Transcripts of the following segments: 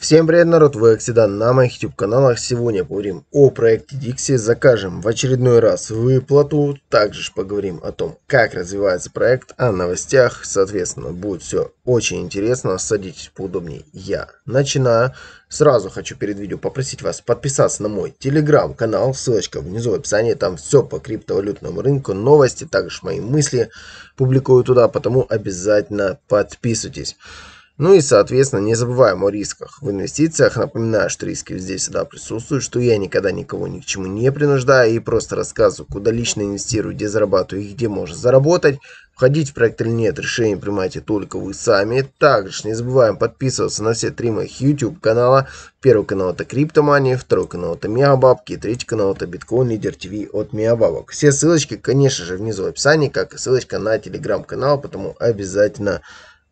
Всем привет, народ, вы Оксидан на моих YouTube каналах. Сегодня поговорим о проекте Dixie, закажем в очередной раз выплату, также поговорим о том, как развивается проект, о новостях, соответственно, будет все очень интересно, садитесь поудобнее, я начинаю. Сразу хочу перед видео попросить вас подписаться на мой телеграм-канал, ссылочка внизу в описании, там все по криптовалютному рынку, новости, также мои мысли публикую туда, потому обязательно подписывайтесь. Ну и, соответственно, не забываем о рисках в инвестициях. Напоминаю, что риски здесь всегда присутствуют, что я никогда никого ни к чему не принуждаю и просто рассказываю, куда лично инвестирую, где зарабатываю и где можно заработать. Входить в проект или нет, решение принимайте только вы сами. Также не забываем подписываться на все три моих YouTube канала. Первый канал это Криптомания, второй канал это Меабабки, третий канал это Биткоин Лидер ТВ от Меабабок. Все ссылочки, конечно же, внизу в описании, как и ссылочка на телеграм-канал, потому обязательно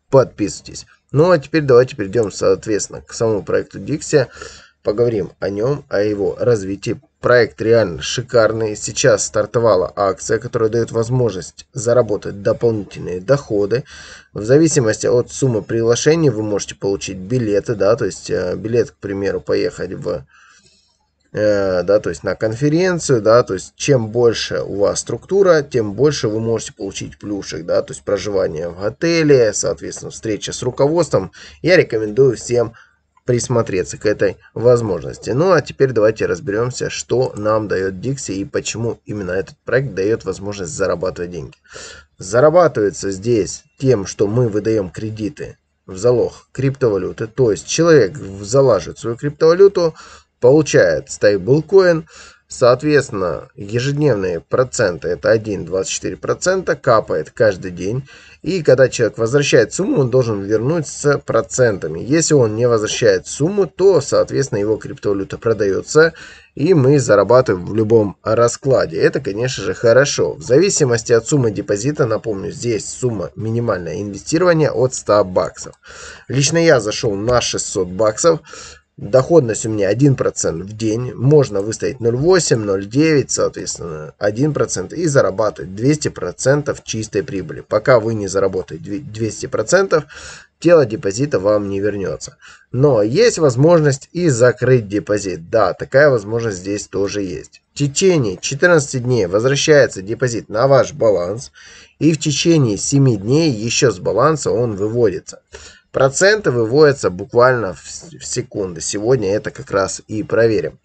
подписывайтесь. Ну а теперь давайте перейдем, соответственно, к самому проекту Dixie. Поговорим о нем, о его развитии. Проект реально шикарный. Сейчас стартовала акция, которая дает возможность заработать дополнительные доходы. В зависимости от суммы приглашений вы можете получить билеты, да, то есть э, билет, к примеру, поехать в да, то есть на конференцию, да, то есть чем больше у вас структура, тем больше вы можете получить плюшек, да, то есть проживание в отеле, соответственно, встреча с руководством. Я рекомендую всем присмотреться к этой возможности. Ну а теперь давайте разберемся, что нам дает Dixie и почему именно этот проект дает возможность зарабатывать деньги. Зарабатывается здесь тем, что мы выдаем кредиты в залог криптовалюты, то есть человек залаживает свою криптовалюту, получает стейблкоин. Соответственно, ежедневные проценты это 1,24%, капает каждый день. И когда человек возвращает сумму, он должен вернуть с процентами. Если он не возвращает сумму, то, соответственно, его криптовалюта продается, и мы зарабатываем в любом раскладе. Это, конечно же, хорошо. В зависимости от суммы депозита, напомню, здесь сумма минимальное инвестирование от 100 баксов. Лично я зашел на 600 баксов. Доходность у меня 1% в день. Можно выставить 0,8, 0,9, соответственно, 1% и зарабатывать 200% чистой прибыли. Пока вы не заработаете 200%, тело депозита вам не вернется. Но есть возможность и закрыть депозит. Да, такая возможность здесь тоже есть. В течение 14 дней возвращается депозит на ваш баланс. И в течение 7 дней еще с баланса он выводится. Проценты выводятся буквально в, секунды. Сегодня это как раз и проверим.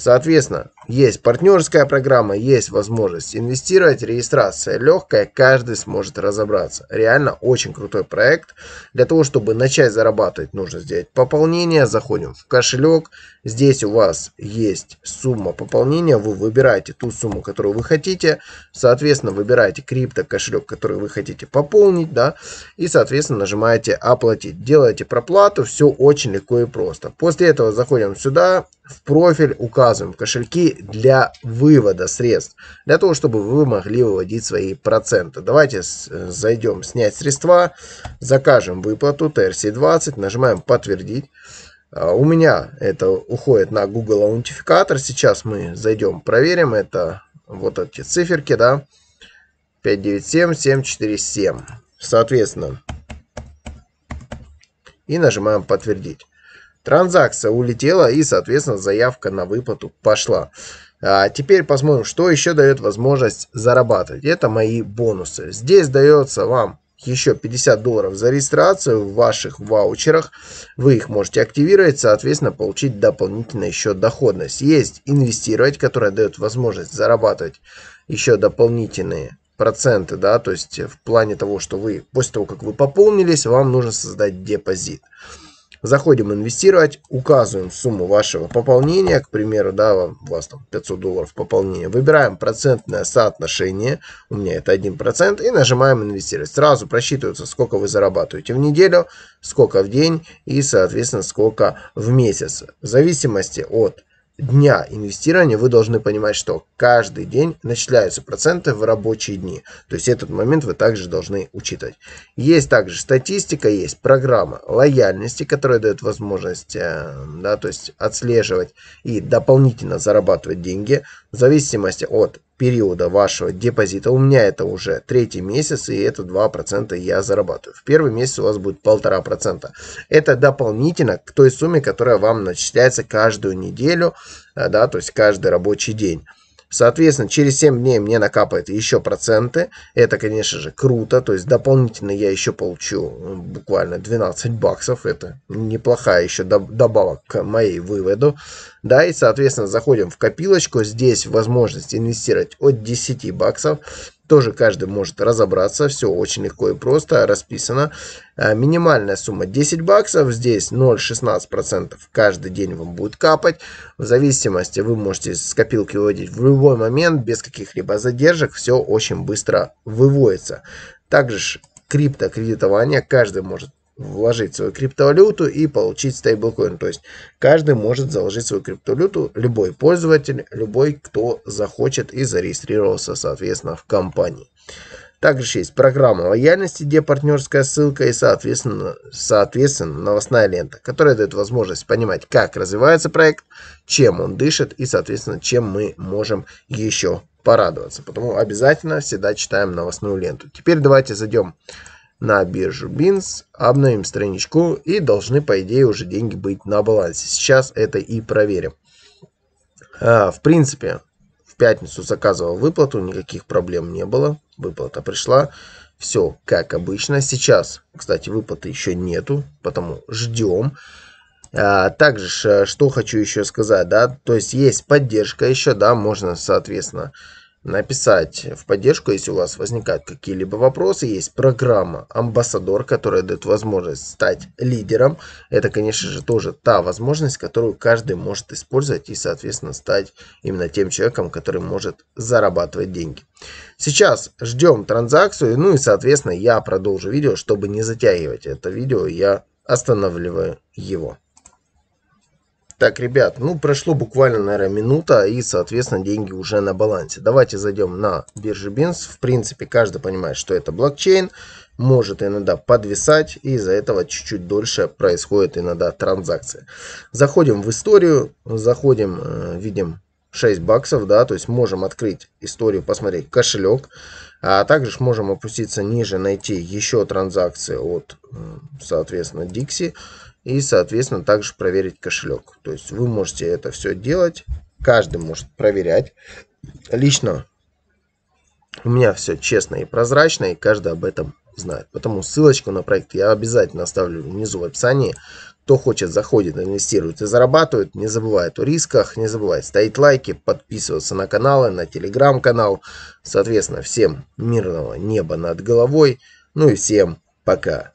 Соответственно, есть партнерская программа, есть возможность инвестировать, регистрация легкая, каждый сможет разобраться. Реально очень крутой проект. Для того, чтобы начать зарабатывать, нужно сделать пополнение. Заходим в кошелек. Здесь у вас есть сумма пополнения. Вы выбираете ту сумму, которую вы хотите. Соответственно, выбираете крипто кошелек, который вы хотите пополнить. да, И, соответственно, нажимаете оплатить. Делаете проплату. Все очень легко и просто. После этого заходим сюда в профиль, указываем кошельки для вывода средств, для того, чтобы вы могли выводить свои проценты. Давайте зайдем снять средства, закажем выплату TRC20, нажимаем подтвердить. А, у меня это уходит на Google аутентификатор. Сейчас мы зайдем, проверим. Это вот эти циферки, да. 597747. Соответственно. И нажимаем подтвердить. Транзакция улетела и, соответственно, заявка на выплату пошла. А теперь посмотрим, что еще дает возможность зарабатывать. Это мои бонусы. Здесь дается вам еще 50 долларов за регистрацию в ваших ваучерах. Вы их можете активировать, соответственно, получить дополнительно еще доходность. Есть инвестировать, которая дает возможность зарабатывать еще дополнительные проценты, да, то есть в плане того, что вы после того, как вы пополнились, вам нужно создать депозит. Заходим инвестировать, указываем сумму вашего пополнения, к примеру, да, у вас там 500 долларов пополнения. Выбираем процентное соотношение, у меня это 1%, и нажимаем инвестировать. Сразу просчитывается, сколько вы зарабатываете в неделю, сколько в день и, соответственно, сколько в месяц. В зависимости от дня инвестирования вы должны понимать, что каждый день начисляются проценты в рабочие дни. То есть этот момент вы также должны учитывать. Есть также статистика, есть программа лояльности, которая дает возможность э, да, то есть отслеживать и дополнительно зарабатывать деньги в зависимости от периода вашего депозита. У меня это уже третий месяц, и это 2% я зарабатываю. В первый месяц у вас будет 1,5%. Это дополнительно к той сумме, которая вам начисляется каждую неделю, э, да, то есть каждый рабочий день. Соответственно, через 7 дней мне накапает еще проценты. Это, конечно же, круто. То есть дополнительно я еще получу буквально 12 баксов. Это неплохая еще добавок к моей выводу. Да, и, соответственно, заходим в копилочку. Здесь возможность инвестировать от 10 баксов. Тоже каждый может разобраться. Все очень легко и просто расписано. А, минимальная сумма 10 баксов. Здесь 0,16% каждый день вам будет капать. В зависимости вы можете с копилки выводить в любой момент без каких-либо задержек. Все очень быстро выводится. Также криптокредитование. Каждый может вложить свою криптовалюту и получить стейблкоин. То есть каждый может заложить свою криптовалюту, любой пользователь, любой, кто захочет и зарегистрировался, соответственно, в компании. Также есть программа лояльности, где партнерская ссылка и, соответственно, соответственно, новостная лента, которая дает возможность понимать, как развивается проект, чем он дышит и, соответственно, чем мы можем еще порадоваться. Потому обязательно всегда читаем новостную ленту. Теперь давайте зайдем на биржу Bins, обновим страничку и должны, по идее, уже деньги быть на балансе. Сейчас это и проверим. А, в принципе, в пятницу заказывал выплату, никаких проблем не было. Выплата пришла. Все как обычно. Сейчас, кстати, выплаты еще нету, потому ждем. А, также, что хочу еще сказать, да, то есть есть поддержка еще, да, можно, соответственно, написать в поддержку, если у вас возникают какие-либо вопросы. Есть программа «Амбассадор», которая дает возможность стать лидером. Это, конечно же, тоже та возможность, которую каждый может использовать и, соответственно, стать именно тем человеком, который может зарабатывать деньги. Сейчас ждем транзакцию, ну и, соответственно, я продолжу видео, чтобы не затягивать это видео, я останавливаю его. Так, ребят, ну прошло буквально, наверное, минута, и, соответственно, деньги уже на балансе. Давайте зайдем на биржу Binance. В принципе, каждый понимает, что это блокчейн. Может иногда подвисать, и из-за этого чуть-чуть дольше происходит иногда транзакция. Заходим в историю, заходим, э, видим 6 баксов, да, то есть можем открыть историю, посмотреть кошелек. А также можем опуститься ниже, найти еще транзакции от, соответственно, Dixie и, соответственно, также проверить кошелек. То есть вы можете это все делать, каждый может проверять. Лично у меня все честно и прозрачно, и каждый об этом знает. Потому ссылочку на проект я обязательно оставлю внизу в описании. Кто хочет, заходит, инвестирует и зарабатывает. Не забывает о рисках, не забывает ставить лайки, подписываться на каналы, на телеграм-канал. Соответственно, всем мирного неба над головой. Ну и всем пока.